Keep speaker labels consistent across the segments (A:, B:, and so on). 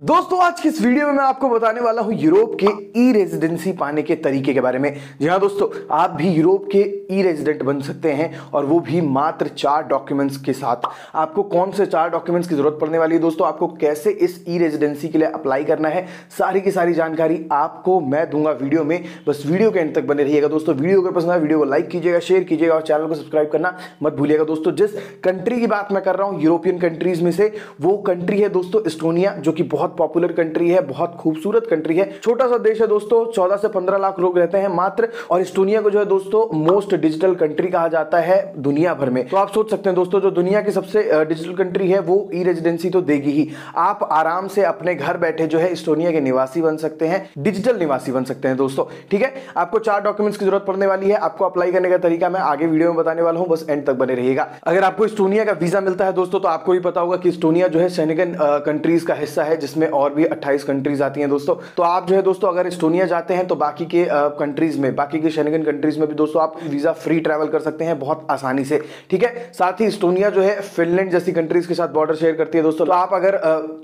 A: दोस्तों, आज की इस वीडियो में मैं आपको बताने वाला हूँ यूरोप के ई रेजिडेंसी पाने के तरीके के बारे में। जी हाँ दोस्तों, आप भी यूरोप के ई रेजिडेंट बन सकते हैं और वो भी मात्र चार डॉक्यूमेंट्स के साथ। आपको कौन से चार डॉक्यूमेंट्स की ज़रूरत पड़ने वाली है दोस्तों? आपको कैसे इस ई रेजिडेंसी के लिए अप्लाई करना है? सारी की सारी जानकारी आपको मैं दूँगा वीडियो में। बस वीडियो के एंड तक बने रहिएगा दोस्तों। वीडियो अगर पसंद है वीडियो को लाइक कीजिएगा, शेयर कीजिएगा और चैनल को सब्सक्राइब करना मत भूलिएगा दोस्तों। जिस कंट्री की बात मैं कर रहा हूँ, यूरोपियन कंट्रीज़ में से, वो कंट्री है दोस्तों एस्टोनिया जो कि बहुत पॉपुलर कंट्री है, बहुत खूबसूरत कंट्री है। छोटा सा देश है दोस्तों, चौदह से पंद्रह लाख लोग रहते हैं मात्र, और एस्टोनिया को जो है दोस्तों मोस्ट डिजिटल कंट्री कहा जाता है दुनिया भर में। तो आप सोच सकते हैं दोस्तों, जो दुनिया की सबसे डिजिटल कंट्री है, वो ई रेजिडेंसी तो देगी ही। आप आराम से अपने घर बैठे जो है एस्टोनिया के निवासी बन सकते हैं डिजिटल निवासी बन सकते हैं दोस्तों, ठीक है? आपको चार डॉक्यूमेंट्स की ज़रूरत पड़ने वाली है, आपको अप्लाई करने का तरीका मैं आगे वीडियो में बताने वाला हूँ, बस एंड तक बने रहिएगा। अगर आपको एस्टोनिया का वीज़ा मिलता है दोस्तों तो आपको भी पता होगा कि एस्टोनिया जो है सेनेगन कंट्रीज़ का हिस्सा है, जिसमें और भी 28 कंट्रीज़ आती हैं दोस्तों। तो आप जो है दोस्तों, अगर एस्टोनिया जाते हैं तो बाकी के कंट्रीज़ में, बाकी के शेनेगन कंट्रीज़ में भी दोस्तों आप वीज़ा फ्री ट्रैवल कर सकते हैं बहुत आसानी से, ठीक है? साथ ही एस्टोनिया जो है फिनलैंड जैसी कंट्रीज़ के साथ बॉर्डर शेयर करती है दोस्तों। तो आप अगर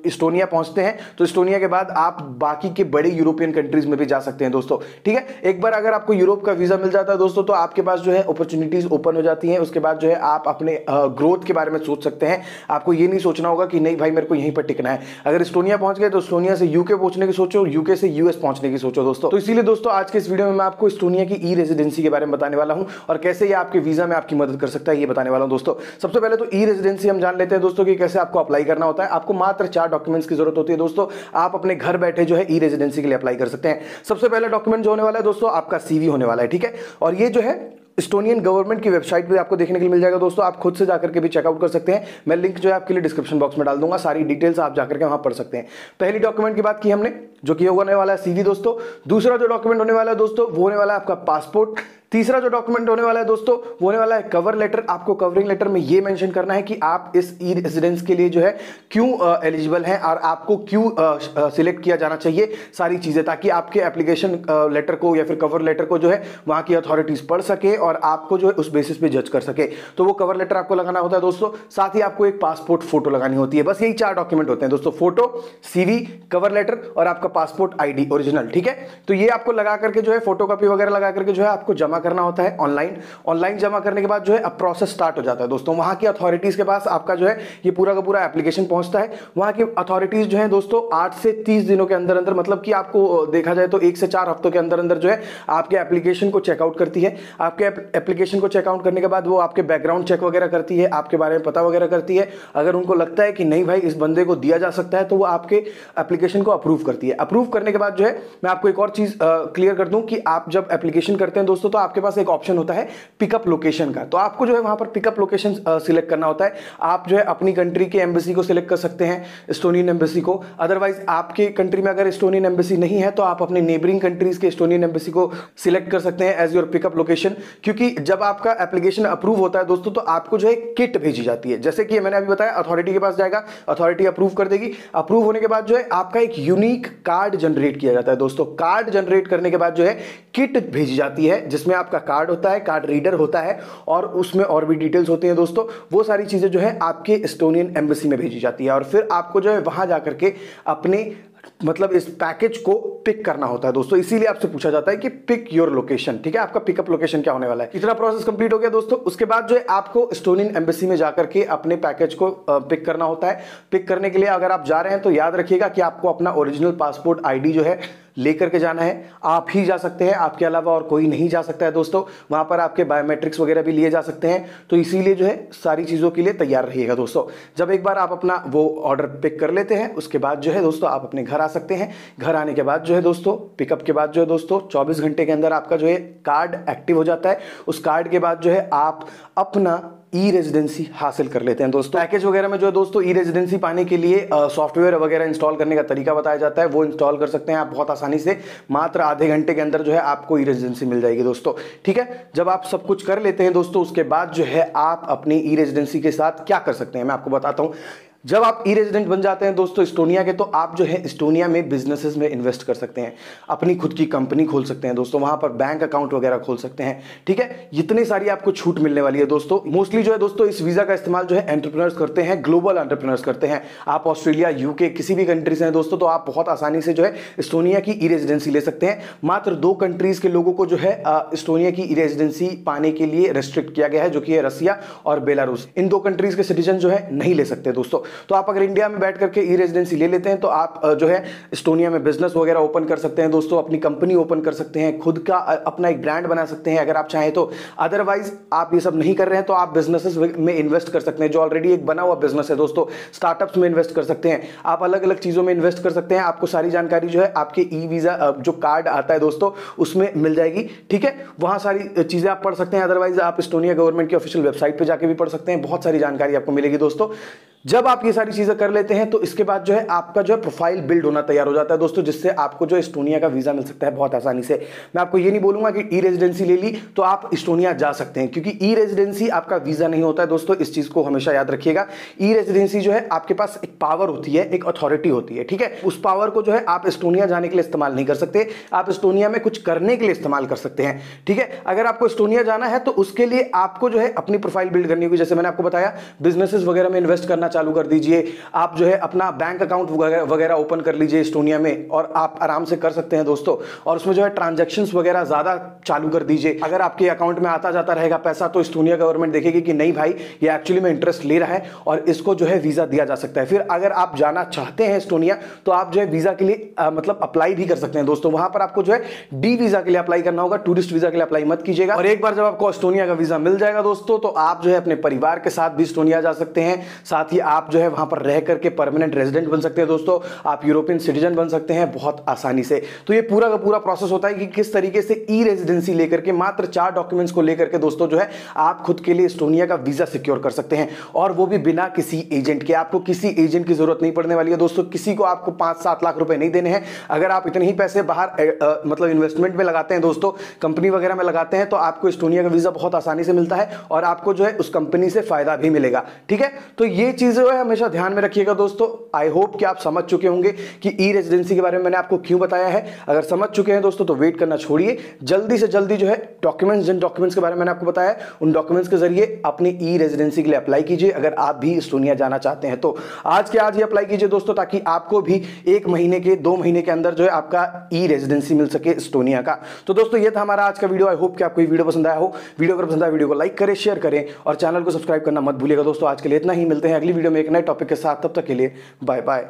A: एस्टोनिया पहुँचते हैं तो एस्टोनिया के बाद आप बाकी के बड़े यूरोपियन कंट्रीज़ में भी जा सकते हैं दोस्तों, ठीक है? एक बार अगर आपको यूरोप का वीज़ा मिल जाता है दोस्तों तो आपके पास जो है अपॉर्चुनिटीज़ ओपन हो जाती हैं। उसके बाद जो है आप अपने ग्रोथ के बारे में सोच सकते हैं। आपको ये नहीं सोचना होगा कि नहीं भाई मेरे को यहीं पर टिकना है। अगर एस्टोनिया पहुँच गए तो एस्टोनिया से यूके पहुँचने की सोचो यूके से यूएस पहुँचने की सोचो दोस्तों। तो इसीलिए दोस्तों, आज के इस वीडियो में मैं आपको एस्टोनिया की ई रेजिडेंसी के बारे में बताने वाला हूँ और कैसे ये आपके वीज़ा में आपकी मदद कर सकता है, ये बताने वाला हूँ दोस्तों। सबसे पहले तो ई रेजिडेंसी हम जान लेते हैं दोस्तों कि कैसे आपको अप्लाई करना होता है। आपको मात्र चार डॉक्यूमेंट्स की ज़रूरत होती है दोस्तों। आप अपने घर बैठे जो है ई रेजिडेंसी के लिए अप्लाई कर सकते हैं। सबसे पहले डॉक्यूमेंट जो होने वाला है दोस्तों, आपका सीवी होने वाला है, ठीक है? और ये जो है इस्टोनियन गवर्नमेंट की वेबसाइट भी आपको देखने के लिए मिल जाएगा दोस्तों। आप खुद से जाकर के भी चेकआउट कर सकते हैं। मैं लिंक जो है आपके लिए डिस्क्रिप्शन बॉक्स में डाल दूँगा। सारी डिटेल्स आप जाकर के वहाँ पढ़ सकते हैं। पहली डॉक्यूमेंट की बात की हमने, जो कि होने वाला है सीधी दोस्तों। दूसरा जो डॉक्यूमेंट होने वाला है दोस्तों, वो होने वाला है आपका पासपोर्ट तीसरा जो डॉक्यूमेंट होने वाला है दोस्तों, वो होने वाला है कवर लेटर आपको कवरिंग लेटर में ये मेंशन करना है कि आप इस ई रेजिडेंस के लिए जो है क्यों एलिजिबल हैं और आपको क्यों सिलेक्ट किया जाना चाहिए सारी चीज़ें ताकि आपके एप्लीकेशन लेटर को या फिर कवर लेटर को जो है वहाँ की अथॉरिटीज पढ़ सके और आपको जो है उस बेसिस पे जज कर सके। तो वो कवर लेटर आपको लगाना होता है दोस्तों, साथ ही आपको एक पासपोर्ट फ़ोटो लगानी होती है। बस यही चार डॉक्यूमेंट होते हैं दोस्तों फ़ोटो सीवी कवर लेटर और आपका पासपोर्ट आईडी ओरिजिनल ठीक है? तो ये आपको लगा करके जो है फ़ोटो वगैरह लगा करके जो है आपको जमा करना होता है ऑनलाइन। ऑनलाइन जमा करने के बाद जो है, अब प्रोसेस स्टार्ट हो जाता है। दोस्तों, वहाँ की अथॉरिटीज के पास आपका जो है, ये पूरा का पूरा एप्लीकेशन पहुँचता है। वहाँ की अथॉरिटीज जो है, दोस्तों, आठ से तीस दिनों के अंदर अंदर मतलब कि आपको देखा जाए तो एक से चार हफ्तों के अंदर अंदर जो है, आपके एप्लीकेशन को चेकआउट करती है। आपके एप्लीकेशन को चेकआउट करने के बाद वो आपके बैकग्राउंड चेक वगैरह करती है, आपके बारे में पता वगैरह करती है। अगर उनको लगता है कि नहीं भाई, इस बंदे को दिया जा सकता है तो वो आपके एप्लीकेशन को अप्रूव करती है। अप्रूव करने के बाद जो है, मैं आपको एक और चीज़ क्लियर कर दूँ कि आप जब एप्लीकेशन करते हैं दोस्तों तो आपके पास एक ऑप्शन होता है पिकअप लोकेशन का। तो आपको जो है वहाँ पर पिकअप लोकेशन सिलेक्ट करना होता है। आप जो है अपनी कंट्री के एम्बेसी को सिलेक्ट कर सकते हैं एस्टोनियन एम्बेसी को। अदरवाइज़ आपके कंट्री में अगर एस्टोनियन एम्बेसी नहीं है तो आप अपने नेबरिंग कंट्रीज़ के एस्टोनियन एम्बेसी को सिलेक्ट कर सकते हैं एज योर पिकअप लोकेशन क्योंकि जब आपका एप्लीकेशन अप्रूव होता है दोस्तों तो आपको जो है किट भेजी जाती है। जैसे कि मैंने अभी बताया अथॉरिटी के पास जाएगा अथॉरिटी अप्रूव कर देगी। अप्रूव होने के बाद जो है आपका एक यूनिक कार्ड जनरेट किया जाता है दोस्तों। कार्ड जनरेट करने के बाद जो है किट भेजी जाती है, जिसमें आपका कार्ड होता है कार्ड रीडर होता है और उसमें और भी डिटेल्स होती हैं दोस्तों। वो सारी चीज़ें जो है आपके एस्टोनियन एम्बेसी में भेजी जाती है और फिर आपको जो है वहाँ जाकर के अपने मतलब इस पैकेज को पिक करना होता है दोस्तों। इसीलिए आपसे पूछा जाता है कि पिक योर लोकेशन ठीक है? आपका पिकअप लोकेशन क्या होने वाला है? इतना प्रोसेस कंप्लीट हो गया दोस्तों। उसके बाद जो है आपको स्टोनियन एम्बेसी में जाकर के अपने पैकेज को पिक करना होता है। पिक करने के लिए अगर आप जा रहे हैं तो याद रखिएगा कि आपको अपना ओरिजिनल पासपोर्ट आईडी जो है लेकर के जाना है। आप ही जा सकते हैं। आपके अलावा और कोई नहीं जा सकता है दोस्तों। वहाँ पर आपके बायोमेट्रिक्स वगैरह भी लिए जा सकते हैं। तो इसीलिए जो है, सारी चीज़ों के लिए तैयार रहिएगा दोस्तों। जब एक बार आप अपना वो ऑर्डर पिक कर लेते हैं, उसके बाद जो है दोस्तों, आप अपने घर आ सकते हैं। घर आने के बाद जो है दोस्तों पिकअप के बाद जो है दोस्तों, चौबीस घंटे के अंदर आपका जो है कार्ड एक्टिव हो जाता है। उस कार्ड के बाद जो है, आप अपना ई रेजिडेंसी हासिल कर लेते हैं। दोस्तों पैकेज वगैरह में जो है दोस्तों ई रेजिडेंसी पाने के लिए सॉफ्टवेयर वगैरह इंस्टॉल करने का तरीका बताया जाता है। वो इंस्टॉल कर सकते हैं आप बहुत आसानी से। मात्र आधे घंटे के अंदर जो है आपको ई रेजिडेंसी मिल जाएगी दोस्तों। ठीक है? जब आप सब कुछ कर लेते हैं दोस्तों, उसके बाद जो है आप अपनी ई रेजिडेंसी के साथ क्या कर सकते हैं? मैं आपको बताता हूँ। जब आप ई रेजिडेंट बन जाते हैं दोस्तों इस्टोनिया के तो आप जो है इस्टोनिया में बिजनेसेस में इन्वेस्ट कर सकते हैं। अपनी खुद की कंपनी खोल सकते हैं दोस्तों, वहाँ पर बैंक अकाउंट वगैरह खोल सकते हैं, ठीक है? इतनी सारी आपको छूट मिलने वाली है दोस्तों। मोस्टली जो है दोस्तों, इस वीज़ा का इस्तेमाल जो है एंटरप्रेनर्स करते हैं ग्लोबल एंटरप्रेनर्स करते हैं। आप ऑस्ट्रेलिया यूके किसी भी कंट्री से हैं दोस्तों तो आप बहुत आसानी से जो है इस्टोनिया की ई रेजिडेंसी ले सकते हैं। मात्र दो कंट्रीज़ के लोगों को जो है इस्टोनिया की ई रेजिडेंसी पाने के लिए रेस्ट्रिक्ट किया गया है, जो कि है रसिया और बेलारूस। इन दो कंट्रीज़ के सिटीजन जो है नहीं ले सकते दोस्तों। तो आप अगर इंडिया में बैठ करके ई रेजिडेंसी ले लेते हैं तो आप जो है इस्टोनिया में बिज़नेस वगैरह ओपन कर सकते हैं, दोस्तों, अपनी कंपनी ओपन कर सकते हैं, खुद का अपना एक ब्रांड बना सकते हैं, अगर आप चाहें तो। अदरवाइज़ आप ये सब नहीं कर रहे हैं तो आप बिजनेसेस में इन्वेस्ट कर सकते हैं, जो ऑलरेडी एक बना हुआ बिज़नेस है, दोस्तों स्टार्टअप्स में इन्वेस्ट कर सकते हैं। आप अलग अलग चीज़ों में इन्वेस्ट कर सकते हैं, आपको सारी जानकारी जो है, आपके ई वीज़ा जो कार्ड आता है, दोस्तों, उसमें मिल जाएगी, ठीक है? वहाँ सारी चीज़ें आप पढ़ सकते हैं अदरवाइज़ आप इस्टोनिया गवर्नमेंट की ऑफिशियल वेबसाइट पर जाके भी पढ़ सकते हैं, बहुत सारी जानकारी आपको मिलेगी, दोस्तों। जब आप ये सारी चीज़ें कर लेते हैं तो इसके बाद जो है आपका जो है प्रोफ़ाइल बिल्ड होना तैयार हो जाता है दोस्तों, जिससे आपको जो इस्टोनिया का वीज़ा मिल सकता है बहुत आसानी से। मैं आपको ये नहीं बोलूँगा कि ई रेजिडेंसी ले ली तो आप इस्टोनिया जा सकते हैं, क्योंकि ई रेजिडेंसी आपका वीज़ा नहीं होता है दोस्तों, इस चीज़ को हमेशा याद रखिएगा। ई रेजिडेंसी जो है आपके पास एक पावर होती है, एक अथॉरिटी होती है, ठीक है? उस पावर को जो है आप इस्टोनिया जाने के लिए इस्तेमाल नहीं कर सकते। आप इस्टोनिया में कुछ करने के लिए इस्तेमाल कर सकते हैं, ठीक है? अगर आपको इस्टोनिया जाना है तो उसके लिए आपको जो है अपनी प्रोफ़ाइल बिल्ड करनी होगी, जैसे मैंने आपको बताया बिजनेसेस वगैरह में इन्वेस्ट करना चालू कर दीजिए। आप जो है अपना बैंक अकाउंट वगैरह ओपन कर लीजिए इस्टोनिया में और आप आराम से कर सकते हैं दोस्तों। और उसमें जो है ट्रांजेक्शन वगैरह ज़्यादा चालू कर दीजिए। अगर आपके अकाउंट में आता जाता रहेगा पैसा तो इस्टोनिया गवर्नमेंट देखेगी कि नहीं भाई, ये एक्चुअली में इंटरेस्ट ले रहा है और इसको जो है वीज़ा दिया जा सकता है। फिर अगर आप जाना चाहते हैं इस्टोनिया तो आप जो है वीज़ा के लिए मतलब अप्लाई भी कर सकते हैं दोस्तों। वहाँ पर आपको जो है डी वीज़ा के लिए अप्लाई करना होगा। टूरिस्ट वीज़ा के लिए अप्लाई मत कीजिएगा। और एक बार जब आपको इस्टोनिया का वीज़ा मिल जाएगा दोस्तों तो आप जो है अपने परिवार के साथ भी इस्टोनिया जा सकते हैं। साथ ही आप जो है वहाँ पर रह करके परमानेंट रेजिडेंट बन सकते हैं दोस्तों। आप यूरोपियन सिटीजन बन सकते हैं बहुत आसानी से। तो ये पूरा का पूरा प्रोसेस होता है कि किस तरीके से ई रेजिडेंसी लेकर के, मात्र चार डॉक्यूमेंट्स को लेकर के दोस्तों जो है, आप खुद के लिए एस्टोनिया का वीज़ा सिक्योर कर सकते हैं। और वो भी बिना किसी एजेंट के। आपको किसी एजेंट की ज़रूरत नहीं पड़ने वाली है दोस्तों। किसी को आपको पाँच सात लाख रुपए नहीं देने हैं। अगर आप इतने ही पैसे बाहर मतलब इन्वेस्टमेंट में लगाते हैं दोस्तों कंपनी वगैरह में लगाते हैं तो आपको एस्टोनिया का वीज़ा बहुत आसानी से मिलता है और आपको जो है उस कंपनी से फ़ायदा भी मिलेगा। ठीक है? तो ये चीज़ें जो है हमेशा ध्यान में रखिएगा दोस्तों। आई होप कि आप समझ चुके होंगे कि ई रेजिडेंसी के बारे में मैंने आपको क्यों बताया है। अगर समझ चुके हैं दोस्तों तो वेट करना छोड़िए। जल्दी से जल्दी जो है डॉक्यूमेंट्स जिन डॉक्यूमेंट्स के बारे में मैंने आपको बताया उन डॉक्यूमेंट्स के ज़रिए अपनी ई रेजिडेंसी के लिए अप्लाई कीजिए। अगर आप भी इस्टोनिया जाना चाहते हैं तो आज के आज ही अप्लाई कीजिए दोस्तों, ताकि आपको भी एक महीने के, दो महीने के अंदर जो है आपका ई रेजिडेंसी मिल सके इस्टोनिया का। तो दोस्तों, ये था हमारा आज का वीडियो। आई होप कि आपको वीडियो पसंद आया हो। वीडियो अगर पसंद आया, वीडियो को लाइक करें शेयर करें और चैनल को सब्सक्राइब करना मत भूलिएगा दोस्तों। आज के लिए इतना ही। मिलते हैं अगली वीडियो में एक नए टॉपिक के साथ तब तक के लिए बाय बाय